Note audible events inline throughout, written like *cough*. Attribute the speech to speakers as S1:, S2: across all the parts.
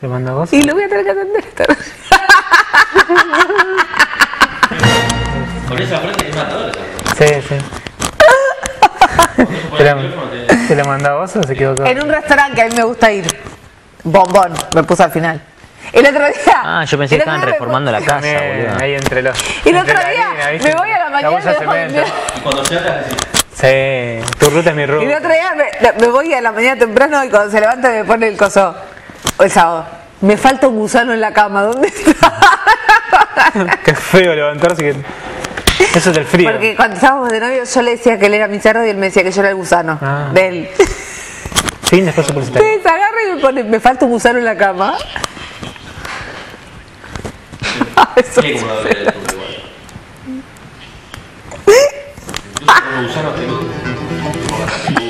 S1: ¿Te manda vos?
S2: Y lo voy a tener que atender esta noche.
S3: Con esa frente es matador esa.
S1: Sí, sí. ¿Te la, ¿Te la mandó a vos o se equivocó?
S2: En un restaurante que a mí me gusta ir. Bombón, me puse al final. El otro día.
S4: Ah, yo pensé que estaban
S2: me
S4: reformando la casa, boludo.
S1: ahí entre los.
S2: Y el
S1: entre
S2: otro
S1: la
S2: día me voy a la mañana
S1: bolsa
S2: y
S1: cemento.
S3: Y cuando se
S1: Sí, tu ruta es mi
S2: Y el
S1: ruta.
S2: otro día me, me voy a la mañana temprano y cuando se levanta me pone el coso. El sábado. Me falta un gusano en la cama. ¿Dónde está? *laughs*
S1: Qué feo levantarse que. Eso es del frío.
S2: Porque cuando estábamos de novio yo le decía que él era mi cerdo y él me decía que yo era el gusano
S1: Ah.
S2: de él.
S1: Sí, después se pusiste.
S2: Entonces *laughs* agarra y me pone, me falta un gusano en la cama. *laughs* Eso-
S3: con gusano peludo.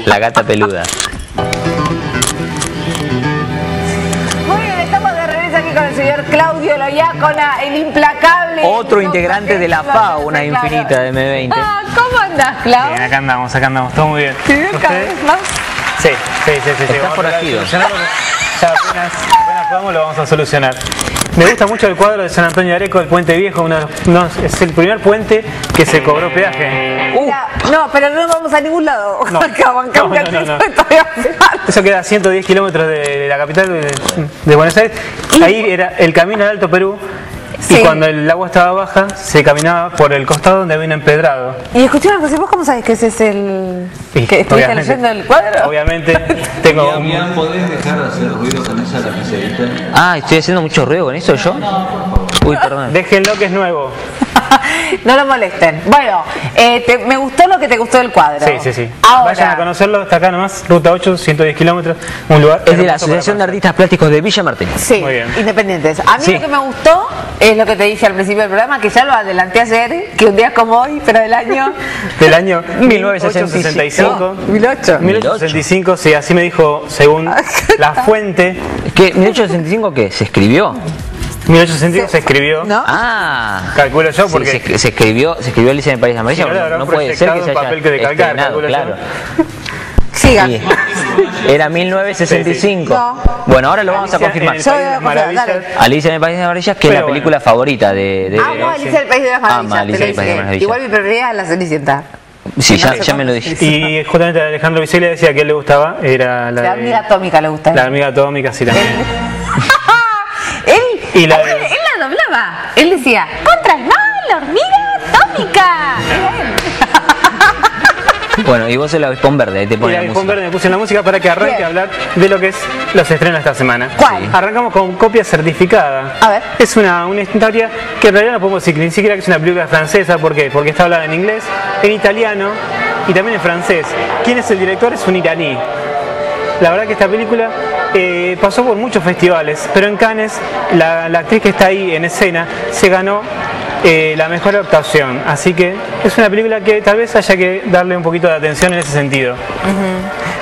S4: La gata peluda.
S2: Aquí señor Claudio Loyácona, el implacable.
S4: Otro integrante de la fauna
S2: Claro.
S4: infinita de M20.
S2: Ah, ¿cómo andás,
S1: Bien,
S2: Claudio?
S1: acá andamos, acá andamos, todo muy bien.
S2: ¿Te veo cada vez más?
S1: Sí, sí, sí, sí. sí.
S4: Está
S1: Vamos a tratar de
S4: forajido.
S1: solucionarlo. Ya apenas, apenas podamos lo vamos a solucionar. Me gusta mucho el cuadro de San Antonio de Areco, el puente viejo, uno es el primer puente que se cobró peaje.
S2: Mira, no, pero no vamos a ningún lado.
S1: No. *laughs* No, no. Eso queda a 110 kilómetros de, la capital de, de Buenos Aires. Ahí era el camino al Alto Perú.
S2: Sí.
S1: Y cuando el agua estaba baja, se caminaba por el costado donde había un empedrado.
S2: Y escuché una cosa, ¿y ¿vos cómo sabes que ese es el.
S1: Sí,
S2: que estuviste leyendo el cuadro?
S1: Obviamente tengo un,
S5: ¿podés dejar de hacer ruido con esa lapicerita?
S4: Ah, estoy haciendo mucho ruido con eso yo. Uy, perdón.
S1: Déjenlo que es nuevo. *laughs*
S2: no lo molesten. Bueno, eh, te- me gustó lo que te gustó del cuadro.
S1: Sí, sí, sí.
S2: Ahora,
S1: Vayan a conocerlo, está acá nomás, ruta 8, 110 kilómetros, un lugar.
S4: Es de la Asociación de. Artistas Plásticos de Villa Martín.
S2: Sí,
S1: Muy bien.
S2: independientes. A mí
S4: Sí.
S2: lo que me gustó es lo que te dije al principio del programa, que ya lo adelanté ayer, que un día es como hoy, pero del año *laughs*
S1: Del año
S4: 1965.
S1: 1865.
S2: 2008.
S1: 1865, sí, así me dijo según *laughs* la fuente.
S4: ¿Qué? ¿1865 qué? ¿Se escribió?
S1: 1865 se escribió,
S2: ¿No?
S4: Ah.
S1: calculo yo,
S4: Sí,
S1: porque
S4: se, se escribió, se escribió Alicia en el País de Amarillo.
S1: Si no, le
S4: no, no puede ser que se
S1: en
S4: haya
S1: papel que de calcar,
S4: estrenado,
S1: calculo yo.
S4: claro.
S2: Siga.
S4: Sí. Era 1965.
S2: No.
S4: Bueno, ahora lo vamos a
S1: Alicia en el
S2: a confirmar, dale.
S4: Alicia en el País de las Maravillas, que es
S1: Pero
S4: la película favorita de... de-
S2: Amo a Alicia del País de las Maravillas.
S4: Alicia
S2: te lo
S4: del País de las
S2: dije.
S4: Maravillas.
S2: Igual mi prioridad es la Cenicienta.
S4: Sí, ya, ya me lo dijiste.
S1: Y justamente Alejandro Vicente decía que a él le gustaba, era la,
S2: La
S1: de-
S2: hormiga atómica le gusta.
S1: la hormiga atómica, sí también. *laughs*
S2: él,
S1: Y la-
S2: él, él la doblaba. Él decía, contra el mal, la hormiga atómica. *laughs*
S4: Bueno, y vos el avispón verde, ahí te
S1: Y la iPhone
S4: música.
S1: verde me puse en la música para que arranque
S2: Bien.
S1: a hablar de lo que es los estrenos de esta semana.
S2: ¿Cuál?
S1: Arrancamos con copia certificada.
S2: A ver.
S1: Es una, una historia que en realidad no podemos decir ni siquiera que es una película francesa. ¿Por qué? Porque está hablada en inglés, en italiano y también en francés. ¿Quién es el director? Es un iraní. La verdad que esta película eh, pasó por muchos festivales, pero en Cannes la, la actriz que está ahí en escena se ganó eh, la mejor actuación. Así que es una película que tal vez haya que darle un poquito de atención en ese sentido.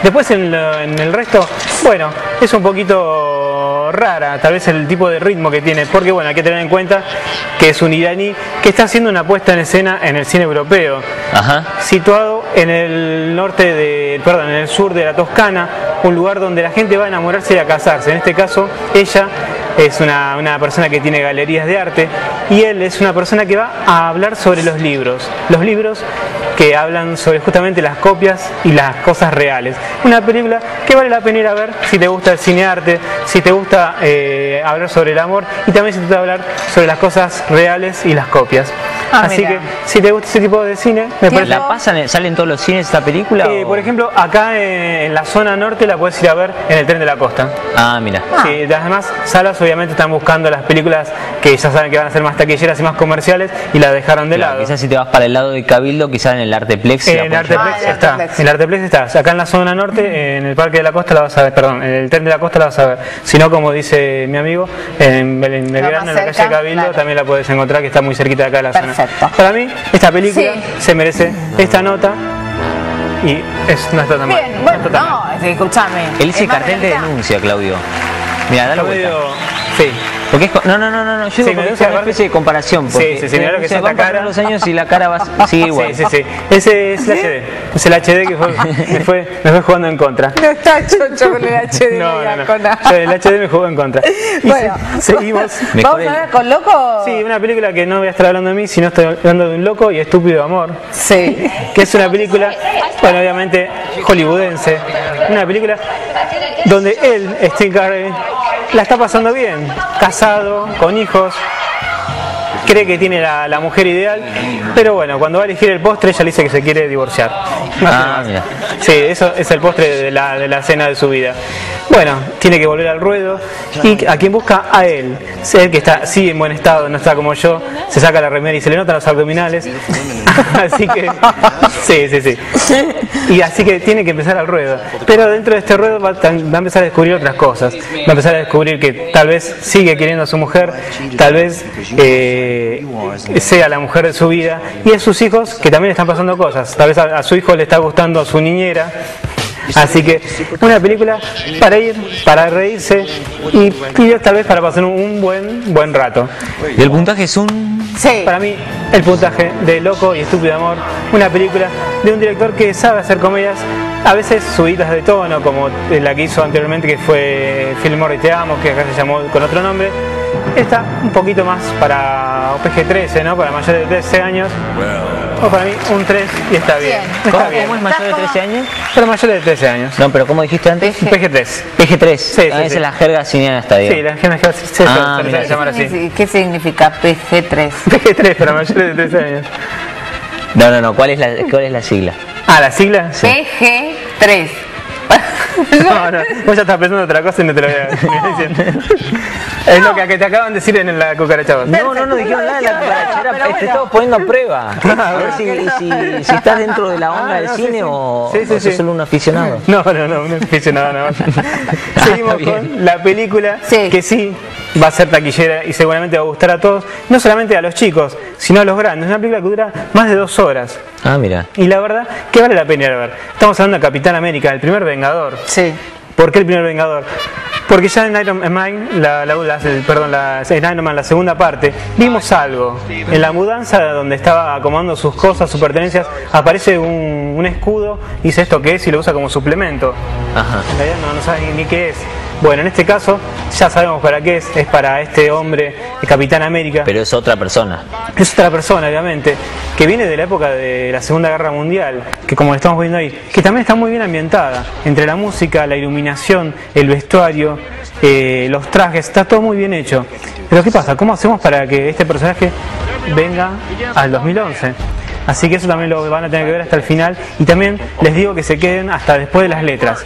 S1: Después en, lo- en el resto, bueno, es un poquito rara, tal vez el tipo de ritmo que tiene, porque bueno, hay que tener en cuenta que es un iraní que está haciendo una puesta en escena en el cine europeo
S4: Ajá.
S1: situado en el norte de, perdón, en el sur de la Toscana, un lugar donde la gente va a enamorarse y a casarse. En este caso, ella es una, una persona que tiene galerías de arte y él es una persona que va a hablar sobre los libros. Los libros que hablan sobre justamente las copias y las cosas reales. Una película que vale la pena ir a ver si te gusta el cine arte, si te gusta eh, hablar sobre el amor y también si te gusta hablar sobre las cosas reales y las copias.
S2: Ah,
S1: Así
S2: mira.
S1: que si te gusta ese tipo de cine, me parece
S4: ¿La pasan, en- sale en todos los cines esta película?
S1: eh,
S4: o-
S1: por ejemplo, acá eh, en la zona norte la puedes ir a ver en el tren de la costa.
S4: Ah, mira.
S1: Sí, las demás salas obviamente están buscando las películas que ya saben que van a ser más taquilleras y más comerciales y las dejaron de
S4: Claro,
S1: lado.
S4: quizás si te vas para el lado de Cabildo, quizás en el Arteplex. la
S1: En el Arteplex
S2: Ah,
S1: está,
S2: Arteplex.
S1: en el Arteplex está. Acá en la zona norte, en el Parque de la Costa la vas a ver, perdón, en el tren de la Costa la vas a ver. Si no, como dice mi amigo, en
S2: más
S1: en la calle Cabildo,
S2: claro.
S1: también la puedes encontrar, que está muy cerquita de acá de la
S2: Perfecto.
S1: zona. Para mí, esta película
S2: Sí.
S1: se merece esta nota y es, no está tan mal.
S2: Bien,
S1: no
S2: bueno, es que escúchame.
S4: Él
S2: Es más
S4: cartel te
S2: realista.
S4: denuncia, Claudio. Mira, dale
S1: Está
S4: vuelta.
S1: sí.
S4: Porque es no, no, no, no, no, yo
S1: Sí,
S4: porque es una
S1: aparte-
S4: especie de comparación.
S1: Sí,
S4: Porque
S1: sí, sí, mirá lo que
S4: se
S1: es cara.
S4: pasando los años y la cara va, sigue igual.
S1: Sí, *laughs* sí, sí. Ese es el HD. Es el HD que fue- me, fue, me fue jugando en contra.
S2: No está chocho con el HD *laughs*
S1: No, no, no. Yo el HD me jugó en contra. Y *laughs*
S2: Bueno.
S1: se- seguimos.
S2: ¿Vamos
S4: el-
S2: a ver con loco?
S1: Sí, una película que no voy a estar hablando de mí, sino estoy hablando de un loco y estúpido amor.
S2: Sí.
S1: que es una película, bueno, obviamente hollywoodense, una película donde él, Steve Carell, la está pasando bien, casado, con hijos, cree que tiene la, la mujer ideal, pero bueno, cuando va a elegir el postre, ella le dice que se quiere divorciar.
S4: Ah, mira.
S1: Sí, eso es el postre de la, de la cena de su vida. Bueno, tiene que volver al ruedo y a quien busca a él, él que está sí en buen estado, no está como yo, se saca la remera y se le notan los abdominales. *laughs* así que sí, sí, sí. Y así que tiene que empezar al ruedo. Pero dentro de este ruedo va, a empezar a descubrir otras cosas. Va a empezar a descubrir que tal vez sigue queriendo a su mujer, tal vez eh, sea la mujer de su vida y a sus hijos que también están pasando cosas. Tal vez a su hijo le está gustando a su niñera. Así que una película para ir, para reírse y, y tal vez para pasar un, buen buen rato.
S4: Y el puntaje es un.
S2: Sí.
S1: Para mí, el puntaje de Loco y Estúpido Amor, una película de un director que sabe hacer comedias, a veces subidas de tono, como la que hizo anteriormente, que fue y Te Amo, que acá se llamó con otro nombre. Esta un poquito más para PG-13, ¿no? Para mayores de 13 años. O para mí un 3 y está bien.
S2: Bien.
S1: Está
S4: ¿Cómo,
S1: bien.
S4: cómo es mayor de 13 años?
S1: Para mayores de 13 años.
S4: No, pero ¿cómo dijiste antes?
S1: PG-3.
S4: PG3.
S1: Sí,
S4: ah,
S1: sí,
S4: esa
S1: sí.
S4: es la jerga cineasta,
S1: Sí,
S4: digamos.
S1: la gente se, se,
S4: Ah,
S1: se así.
S2: ¿Qué, significa PG3? *laughs*
S1: PG-3 para mayores de 13 años.
S4: No, no, no. ¿Cuál es la, cuál es la sigla?
S1: Ah, ¿la sigla?
S2: PG3. *laughs*
S1: No, no, vos ya estás pensando en otra cosa y no te lo voy a *laughs* decir. Es lo que, que te acaban de decir en la cucaracha. vos.
S4: No, no, no dijeron nada de la cucarachera. Te estamos poniendo a prueba. *laughs* A ver si, si, si estás dentro de la onda
S1: Ah,
S4: del cine
S1: sí.
S4: o,
S1: Sí, sí,
S4: o sos
S1: sí.
S4: solo un aficionado. *laughs*
S1: No, no, no, un aficionado nada más. *laughs* Seguimos con la película
S2: Sí.
S1: que sí va a ser taquillera y seguramente va a gustar a todos, no solamente a los chicos, sino a los grandes. Una película que dura más de dos horas.
S4: Ah, mira.
S1: Y la verdad que vale la pena ir a ver. Estamos hablando de Capitán América, el primer Vengador.
S2: Sí.
S1: ¿Por qué el primer Vengador? Porque ya en Iron Man, la, la- la- perdón, la, en Iron Man, la segunda parte, vimos algo. En la mudanza donde estaba acomodando sus cosas, sus pertenencias, aparece un, un escudo, dice esto qué es y lo usa como suplemento.
S4: Ajá.
S1: En realidad no, no sabe ni, ni qué es. Bueno, en este caso ya sabemos para qué es. Es para este hombre, el Capitán América.
S4: Pero es otra persona.
S1: Es otra persona, obviamente, que viene de la época de la Segunda Guerra Mundial, que como lo estamos viendo ahí, que también está muy bien ambientada, entre la música, la iluminación, el vestuario, eh, los trajes, está todo muy bien hecho. Pero ¿qué pasa? ¿Cómo hacemos para que este personaje venga al 2011? Así que eso también lo van a tener que ver hasta el final y también les digo que se queden hasta después de las letras.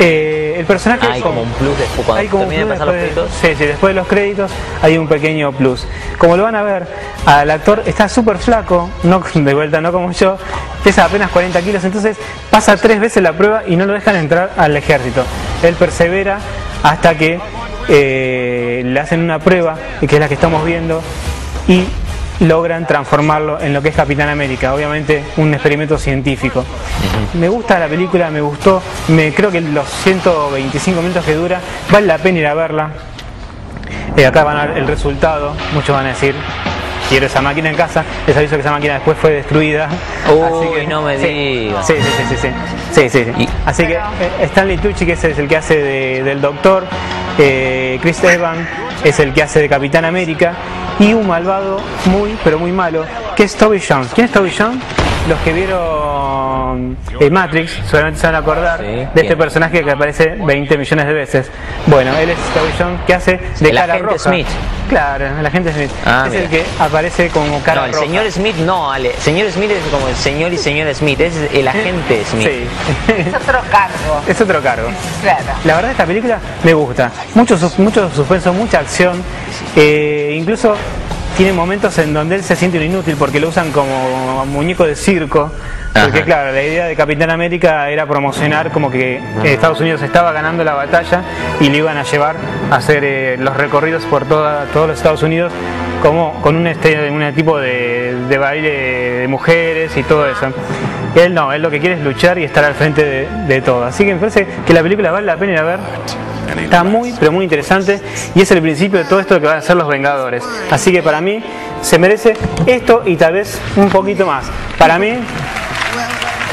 S1: Eh, el personaje
S4: Hay como un plus después cuando
S1: hay como un
S4: termine de pasar los créditos.
S1: Sí, sí, después de los créditos hay un pequeño plus. Como lo van a ver, al actor está súper flaco, no *laughs* de vuelta, no como yo, pesa apenas 40 kilos, entonces pasa tres veces la prueba y no lo dejan entrar al ejército. Él persevera hasta que eh, le hacen una prueba, que es la que estamos viendo, y logran transformarlo en lo que es Capitán América, obviamente un experimento científico. Me gusta la película, me gustó, me creo que los 125 minutos que dura, vale la pena ir a verla. Eh, acá van a ver el resultado, muchos van a decir, quiero esa máquina en casa, les aviso que esa máquina después fue destruida.
S4: Uy, no me
S1: sí,
S4: digas.
S1: Sí, sí, sí, sí, sí, sí, Así que eh, Stanley Tucci, que es el que hace de- del doctor, eh, Chris Evans es el que hace de Capitán América, y un malvado muy, pero muy malo, que es Toby Jones. ¿Quién es Toby Jones? Los que vieron eh, Matrix seguramente se van a acordar
S4: Sí,
S1: de
S4: bien.
S1: este personaje que aparece 20 millones de veces. Bueno, él es Jones que hace de
S4: El
S1: cara
S4: agente
S1: roja.
S4: Smith.
S1: Claro, el agente Smith.
S4: Ah,
S1: es
S4: mira.
S1: el que aparece como cara
S4: No, el
S1: roja.
S4: señor Smith no, Ale. Señor Smith es como el señor y señora Smith. Es el agente Smith.
S1: Sí.
S2: Es otro cargo. *laughs*
S1: es otro cargo.
S2: Claro.
S1: La verdad esta película me gusta. Mucho, sus- mucho suspenso, mucha acción. Eh, incluso tiene momentos en donde él se siente un inútil porque lo usan como muñeco de circo. Porque
S4: Ajá.
S1: claro, la idea de Capitán América era promocionar como que eh, Estados Unidos estaba ganando la batalla y le iban a llevar a hacer eh, los recorridos por toda, todos los Estados Unidos como con un, este, un tipo de, de baile de mujeres y todo eso. Él no, él lo que quiere es luchar y estar al frente de, de todo. Así que me parece que la película vale la pena ir a ver. Está muy, pero muy interesante y es el principio de todo esto que van a ser los Vengadores. Así que para mí se merece esto y tal vez un poquito más. Para mí...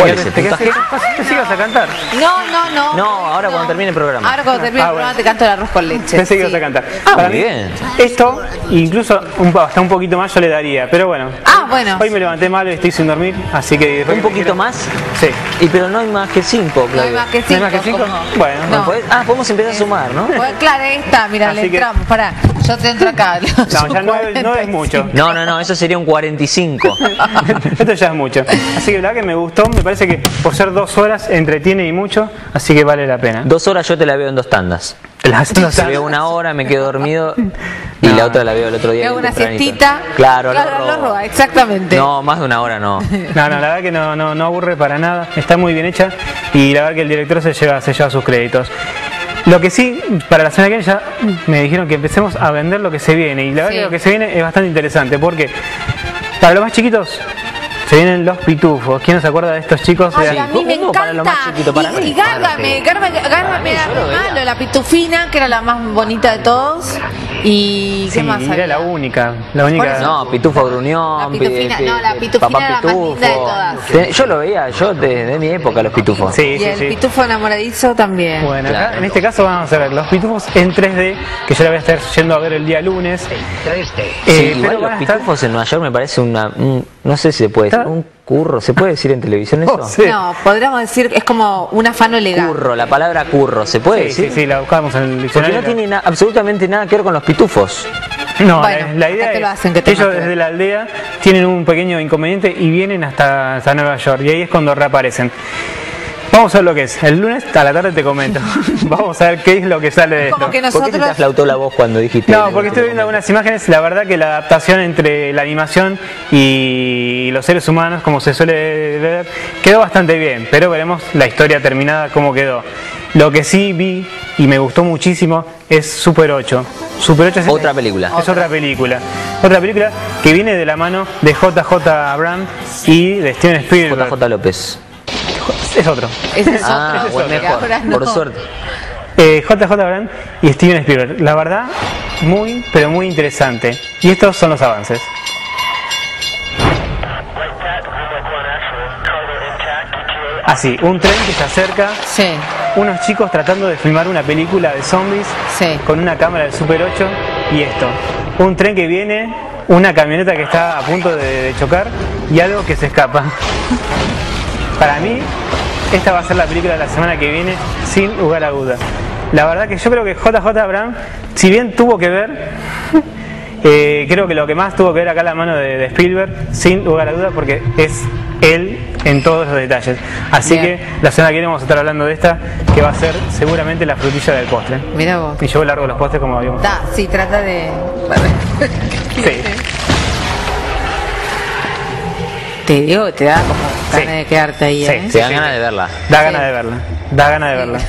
S4: ¿Cuál
S1: ¿Te
S4: es el
S1: quedas-
S4: puntaje?
S1: te sigas a cantar?
S2: No, no, no.
S4: No, ahora cuando termine el programa.
S2: Ahora cuando termine
S1: Ah,
S2: el programa
S1: bueno.
S2: te canto el arroz con leche.
S1: Pensé que ibas a cantar.
S4: Ah, bien.
S1: Esto, incluso hasta un poquito más yo le daría, pero bueno.
S2: Ah, bueno.
S1: Hoy me levanté mal y estoy sin dormir, así que... después
S4: ¿Un poquito más?
S1: Sí.
S4: Y pero no hay más que cinco,
S2: No hay más que
S1: ¿No hay
S2: cinco.
S1: más que cinco? Bueno,
S2: No.
S4: ¿Podés- Ah, podemos empezar a sumar, ¿no?
S2: Pues, claro, ahí está, mira, le entramos. Pará, yo te entro acá. *laughs*
S1: No, ya no, es- no es mucho.
S4: No, no, no, eso sería un 45. *laughs*
S1: Esto ya es mucho. Así que la verdad que me gustó, me parece que por ser dos horas entretiene y mucho, así que vale la pena.
S4: Dos horas yo te la veo en dos tandas.
S1: Las-
S4: Te
S1: sé.
S4: veo una hora, me quedo dormido *laughs* y
S1: No.
S4: la otra la veo el otro día.
S2: Hago una siestita.
S4: Claro,
S2: claro, roba, exactamente.
S4: No, más de una hora no. *laughs*
S1: No, no, la verdad que no, no, no aburre para nada, está muy bien hecha y la verdad que el director se lleva, se lleva sus créditos. Lo que sí, para la semana que viene ya me dijeron que empecemos a vender lo que se viene y la verdad
S2: Sí.
S1: que lo que se viene es bastante interesante porque para los más chiquitos se vienen los pitufos. ¿Quién no se acuerda de estos chicos?
S2: Ay, a mí me
S4: ¿Cómo para lo
S2: encanta.
S4: más chiquito? Para
S2: y, y Gárgame,
S4: para
S2: Gárgame, Gárgame malo, la pitufina, que era la más bonita de todos. Y
S1: Sí,
S2: ¿qué más
S1: era
S2: había?
S1: la única, la única.
S4: No, Pitufo Gruñón,
S2: La pitufina,
S4: pi-
S2: no, la
S4: pi-
S2: pitufina
S4: Papá
S2: era la más linda de
S4: Pitufo.
S2: todas.
S4: Yo lo veía, yo desde mi época los pitufos.
S1: Sí,
S2: Y
S1: sí,
S2: el
S1: sí.
S2: pitufo enamoradizo también.
S1: Bueno, acá, en este caso vamos a ver los pitufos en 3D, que yo la voy a estar yendo a ver el día lunes.
S4: Sí,
S1: Eh,
S4: igual los
S1: estar-
S4: pitufos en Nueva York me parece una. un- no sé si se puede decir. Un curro. ¿Se puede decir en televisión eso? *laughs*
S1: No sé.
S2: No, podríamos decir, es como un afano legal.
S4: Curro, la palabra curro. ¿Se puede
S1: Sí, sí,
S4: decir?
S1: sí, la buscamos en el
S4: Porque
S1: diccionario.
S4: no tiene na- absolutamente nada que ver con los pitufos.
S1: No,
S2: Bueno,
S1: la, la idea
S2: lo
S1: es
S2: hacen, que
S1: que
S2: tenga
S1: ellos desde la aldea tienen un pequeño inconveniente y vienen hasta, hasta Nueva York y ahí es cuando reaparecen. Vamos a ver lo que es. El lunes a la tarde te comento. *laughs* Vamos a ver qué es lo que sale de
S2: Como
S1: esto.
S2: que
S4: ¿Por qué te
S2: nosotros.
S4: aflautó la voz cuando dijiste?
S1: No, porque estoy viendo algunas imágenes. La verdad que la adaptación entre la animación y los seres humanos, como se suele ver, quedó bastante bien. Pero veremos la historia terminada cómo quedó. Lo que sí vi y me gustó muchísimo es Super 8. Super 8 es
S4: Otra película.
S1: Es otra película. Otra película que viene de la mano de JJ Abrams y de Steven Spielberg.
S4: JJ López.
S1: Es otro.
S2: Ese es
S4: Ah,
S2: otro.
S4: mejor.
S2: ahora no.
S4: Por suerte.
S1: Eh, JJ Abrams y Steven Spielberg. La verdad, muy, pero muy interesante. Y estos son los avances. Así, un tren que se acerca,
S2: Sí,
S1: unos chicos tratando de filmar una película de zombies
S2: sí.
S1: con una cámara del Super 8 y esto. Un tren que viene, una camioneta que está a punto de, de chocar y algo que se escapa. *laughs* Para mí, esta va a ser la película de la semana que viene, sin lugar a dudas. La verdad que yo creo que JJ Abrams, si bien tuvo que ver, *laughs* eh, creo que lo que más tuvo que ver acá la mano de, de Spielberg, sin lugar a dudas, porque es él en todos los detalles. Así
S2: Bien.
S1: que la semana que viene vamos a estar hablando de esta, que va a ser seguramente la frutilla del postre.
S2: Mira vos.
S1: Y yo largo los postres como habíamos.
S2: Da, sí, trata de. *laughs*
S1: Sí.
S2: Te digo te da como. Ganas de quedarte ahí,
S1: Sí,
S2: ¿eh?
S4: Te dan ganas de verla.
S1: Da
S2: Sí.
S1: ganas de verla. Da ganas de verla.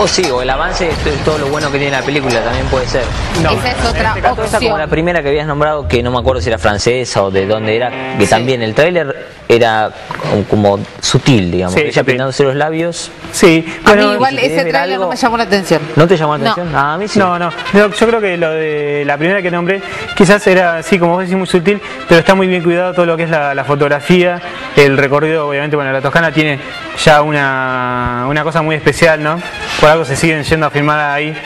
S4: O sí, o el avance de to- todo lo bueno que tiene la película también puede ser.
S1: No,
S2: Esa es otra
S1: este caso-
S4: Esa como la primera que habías nombrado, que no me acuerdo si era francesa o de dónde era, que también el tráiler era como, como sutil, digamos.
S1: Sí,
S4: Ella pintándose los labios.
S1: Sí,
S2: A
S1: bueno,
S2: igual
S4: si
S2: ese
S4: algo-
S2: no me llamó la atención.
S4: ¿No te llamó la
S2: No.
S4: atención? Ah, a mí sí.
S1: No, no. Yo, yo creo que lo de la primera que nombré quizás era así, como vos decís, muy sutil, pero está muy bien cuidado todo lo que es la, la fotografía, el recorrido, obviamente, bueno, la Toscana tiene ya una, una cosa muy especial, ¿no? Por algo se siguen yendo a filmar ahí.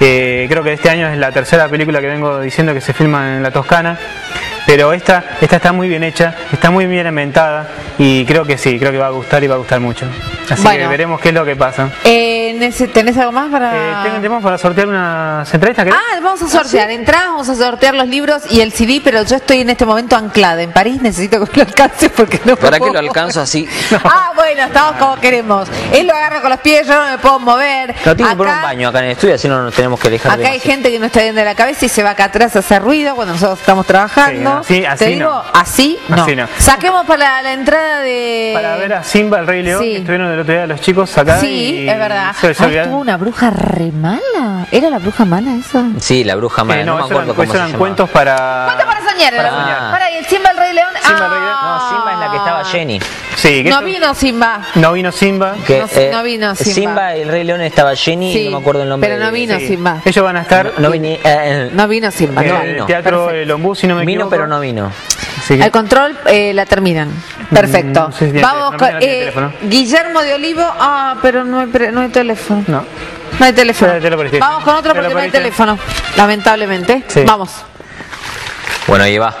S1: Eh, creo que este año es la tercera película que vengo diciendo que se filma en la Toscana. Pero esta, esta está muy bien hecha, está muy bien inventada y creo que sí, creo que va a gustar y va a gustar mucho. Así que veremos qué es lo que pasa.
S2: Eh, ¿Tenés algo más para.?
S1: Eh, ¿ten- ¿Tenemos para sortear unas entrevistas? ¿querés?
S2: Ah, vamos a sortear. Entradas, vamos a sortear los libros y el CD, pero yo estoy en este momento anclada en París. Necesito que lo alcance porque no
S4: ¿Para qué
S2: puedo.
S4: lo alcanzo así? *laughs*
S2: Ah, bueno, estamos como queremos. Él lo agarra con los pies, yo no me puedo mover.
S4: No tiene que poner un baño acá en el estudio, así no nos tenemos que dejar
S2: Acá hay gente que no está bien de la cabeza y se va acá atrás a hacer ruido cuando nosotros estamos trabajando.
S1: Sí, así- así
S2: Te digo,
S1: no.
S2: así no.
S1: Así no.
S2: Saquemos para la entrada de.
S1: Para ver a Simba, el Rey León,
S2: sí.
S1: que estuvieron el otro día los chicos acá.
S2: Sí,
S1: y
S2: es verdad.
S1: Se
S2: Ah, una bruja re mala. ¿Era la bruja mala eso?
S4: Sí, la bruja
S1: Eh,
S4: no,
S1: no,
S4: me acuerdo
S1: eran,
S4: cómo se
S1: eran
S4: llamaba.
S1: cuentos para.
S2: Cuento para soñar.
S1: Para
S4: soñar.
S2: Para, y el Simba el Rey León
S1: Simba el Rey León.
S4: No, Simba es la que estaba Jenny.
S1: Sí, que
S2: No vino Simba.
S1: no vino Simba.
S4: Que,
S2: No,
S4: eh,
S2: no vino Simba.
S4: y el Rey León estaba Jenny y
S2: Sí,
S4: no me acuerdo el nombre.
S2: pero no
S4: de-
S2: vino
S1: Sí.
S2: Simba.
S1: Ellos van a estar
S4: No, no vine- eh,
S2: No vino Simba.
S1: en el
S4: vino.
S1: Teatro
S2: Perfecto.
S1: El Ombú, si no me
S4: vino
S1: equivoco.
S4: pero no vino.
S1: Que-
S2: Al control eh, la terminan. Perfecto.
S1: Mm, no sé si tiene
S2: Vamos con
S1: no
S2: eh. Guillermo de Olivo. Ah, pero no hay, pre- no hay teléfono.
S1: No.
S2: No hay teléfono. Vamos con otro porque no hay teléfono. Lamentablemente.
S1: Sí.
S2: Vamos.
S4: Bueno, ahí va.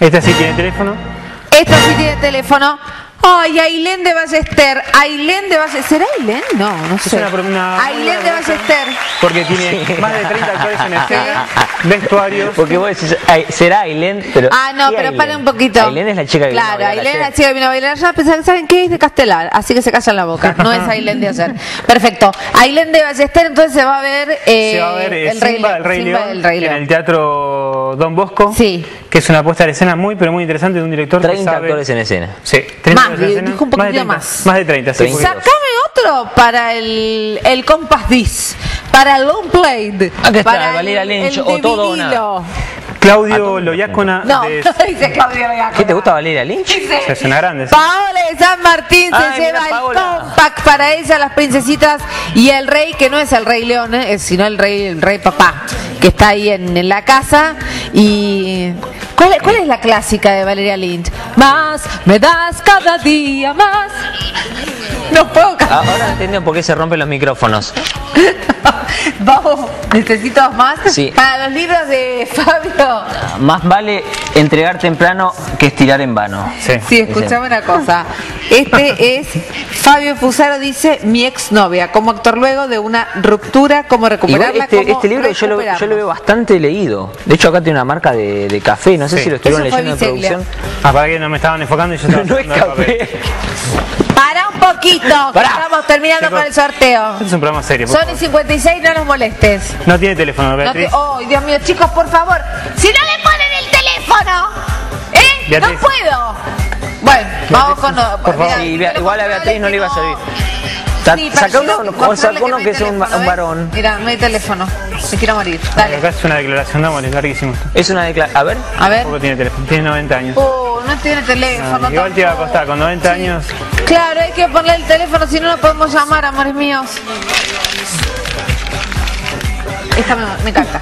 S1: Esta sí tiene teléfono.
S2: Esta sí tiene teléfono. Ay, Ailén de Ballester. Ailén de Ballester. ¿Será Ailén? No, no sé.
S1: una- una-
S2: Ailén de Ballester.
S1: Porque tiene más de 30 actores en escena, vestuarios.
S4: Porque vos decís, ay, será Ailén, pero.
S2: Ah, no,
S4: ¿qué
S2: pero
S4: Ailén?
S2: para un poquito.
S4: Ailén es la chica que vino a
S2: Claro,
S4: bailar
S2: Ailén es la chica que vino a bailar allá. Pensaba, ¿saben qué? Es de Castelar, así que se callan la boca. No es Ailén de ayer. Perfecto. Ailén de Ballester, entonces se va a ver. eh,
S1: Se va a ver eh,
S2: el Rey
S1: Simba, el Rey
S2: Simba,
S1: León,
S2: el Rey
S1: en
S2: León.
S1: el Teatro Don Bosco.
S2: Sí.
S1: Que es una puesta de escena muy, pero muy interesante de un director
S4: 30
S1: que sabe...
S4: actores en escena.
S1: Sí, 30
S2: Más, dijo un
S1: de
S2: poquito
S1: 30,
S2: más.
S1: Más de 30, sí.
S4: 30.
S1: porque-
S2: Sacame otro para el, el Compass Disc, para el Long Play,
S4: Acá está,
S2: para
S4: Valeria
S2: el,
S4: Lynch,
S2: el
S4: o
S2: de
S4: todo o
S2: vinilo.
S1: Claudio Loyácona
S2: No,
S1: de...
S2: no *laughs* dice Claudio Loyaco.
S4: ¿Qué te gusta Valeria Lynch?
S2: Dice,
S1: Es una grande. sí.
S2: Paola de San Martín se
S4: Ay,
S2: lleva
S4: mira,
S2: el compact para ella, las princesitas y el rey, que no es el rey león, ¿eh? es sino el rey, el rey papá, que está ahí en, en la casa. Y ¿cuál, es- ¿cuál es la clásica de Valeria Lynch? Más me das cada día más. *laughs* No puedo cantar.
S4: Ah, Ahora entiendo por qué se rompen los micrófonos. *laughs*
S2: Vamos, necesito más.
S4: Sí.
S2: Para los libros de Fabio.
S4: Más vale entregar temprano que estirar en vano.
S1: Sí.
S2: Sí, escuchame una cosa. Este *laughs* es Fabio Fusaro dice mi exnovia, como actor luego de una ruptura, cómo
S4: Igual
S2: recuperarla.
S4: este,
S2: cómo
S4: este libro yo lo, yo lo veo bastante leído. De hecho, acá tiene una marca de, de café. No sé
S1: Sí.
S4: si lo estuvieron leyendo en producción.
S1: Ah, para que no me estaban enfocando y yo estaba
S4: No es
S1: el papel.
S4: café.
S2: Poquito, que
S4: Pará.
S2: estamos terminando con el sorteo.
S1: Este es un programa serio. por
S2: Sony
S1: favor.
S2: 56, no nos molestes.
S1: No tiene teléfono,
S2: No te-
S1: Beatriz.
S2: oh, Dios mío, chicos, por favor. Si no le ponen el teléfono, ¿eh?
S1: Beatriz.
S2: No puedo. Bueno, vamos con.
S1: por favor.
S4: Igual a Beatriz no le iba a servir.
S2: Sí,
S4: saca uno, o saca uno
S2: no
S4: que sea un,
S2: ¿ves?
S4: varón.
S2: Mira, no hay teléfono. Me quiero morir. Dale.
S1: Acá es una declaración de amor, es larguísimo.
S4: Es una declaración. A ver.
S2: A ver.
S1: Tiene teléfono, tiene 90 años.
S2: Oh, no tiene
S1: Ah,
S2: teléfono.
S1: igual te iba a costar, con 90 años.
S2: Claro, hay que ponerle el teléfono, si no, no podemos llamar, amores míos. Esta me, me encanta.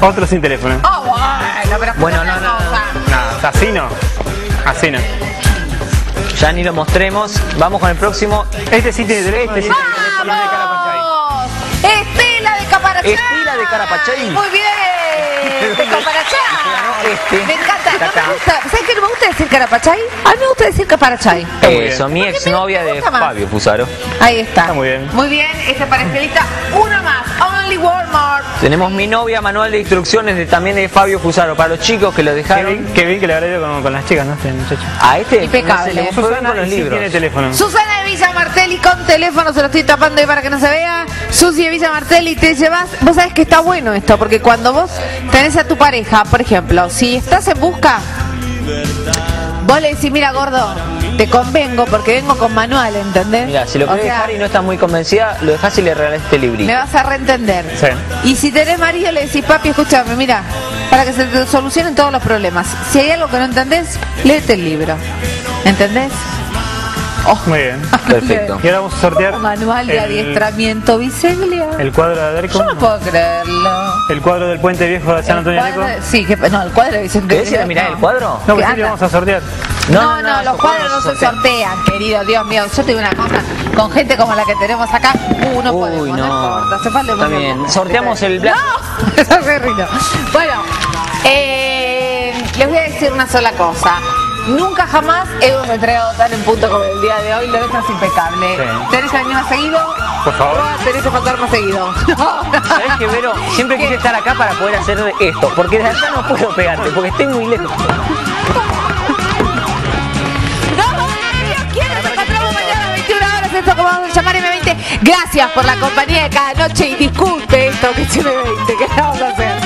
S1: Otro sin teléfono.
S2: Oh, bueno, pero
S4: Bueno, no, no, no,
S1: así no. Así no.
S4: Ya ni lo mostremos. Vamos con el próximo.
S1: Este sí tiene teléfono.
S4: Este sí.
S1: tiene teléfono de Carapachay.
S2: Estela de Caparachá.
S4: Estela de Carapachay.
S2: Muy bien. De *laughs* Caparachá.
S4: Este.
S2: Me encanta. No
S4: Acá.
S2: me gusta. ¿Sabes qué no me gusta decir Carapachay? A mí me gusta decir Caparachay.
S4: Eso, mi exnovia de. Fabio Fusaro.
S2: Ahí está.
S1: Está muy bien.
S2: Muy bien. Este para Estelita. Uno más. Only Walmart.
S4: Tenemos mi novia, manual de instrucciones de, también de Fabio Fusaro. Para los chicos que lo
S1: Qué
S4: dejaron.
S1: bien, qué bien que le habrá ido con, con las chicas, ¿no? Este muchacho.
S4: A este
S2: Impecable.
S4: no se le fue bien con los
S1: sí
S4: libros.
S1: tiene teléfono.
S2: Susana de Villa Martelli con teléfono, se lo estoy tapando ahí para que no se vea. Susi de Villa Martelli, te llevas. Vos sabés que está bueno esto, porque cuando vos tenés a tu pareja, por ejemplo, si estás en busca, vos le decís, mira gordo, te convengo porque vengo con manual, ¿entendés?
S4: Mira, si lo querés dejar y no estás muy convencida, lo dejás y le regalás este librito.
S2: Me vas a reentender.
S1: Sí.
S2: Y si tenés marido, le decís, papi, escúchame, mira, para que se te solucionen todos los problemas. Si hay algo que no entendés, léete el libro. ¿Entendés? Oh.
S1: Muy bien.
S4: Perfecto.
S1: Y ahora vamos a sortear.
S2: Manual de
S1: el-
S2: adiestramiento Biseglia.
S1: El cuadro de Aderco.
S2: Yo no puedo creerlo.
S1: El cuadro del puente viejo de San Antonio
S2: cuadro-. Sí, que, no, el cuadro de Vicente.
S4: ¿Querés ir a mirar
S2: no.
S4: el cuadro?
S1: No, pues
S2: ¿Qué
S1: sí, vamos a sortear.
S2: No, no, los cuadros no se sortean, querido, Dios mío. Yo te digo una cosa, con gente como la que tenemos acá, uh, no
S4: Uy,
S2: podemos, no, importa, hace falta poco.
S4: Sorteamos el bla-
S2: No, *laughs* eso es. Bueno, eh, les voy a decir una sola cosa. Nunca jamás hemos entregado tan en punto como el día de hoy, lo nuestro es impecable.
S1: Sí.
S2: ¿Tenés que venir más seguido?
S1: Por favor.
S2: No, tenés que faltar más seguido. *laughs*
S4: ¿Sabes qué, Vero? Siempre quise estar acá para poder hacer esto, porque desde allá no puedo pegarte, porque estoy muy lejos.
S2: No, Dios quiere, nos encontramos mañana a las 21 horas, esto vamos a llamar M20. Gracias por la compañía de cada noche y disculpe esto que es M20.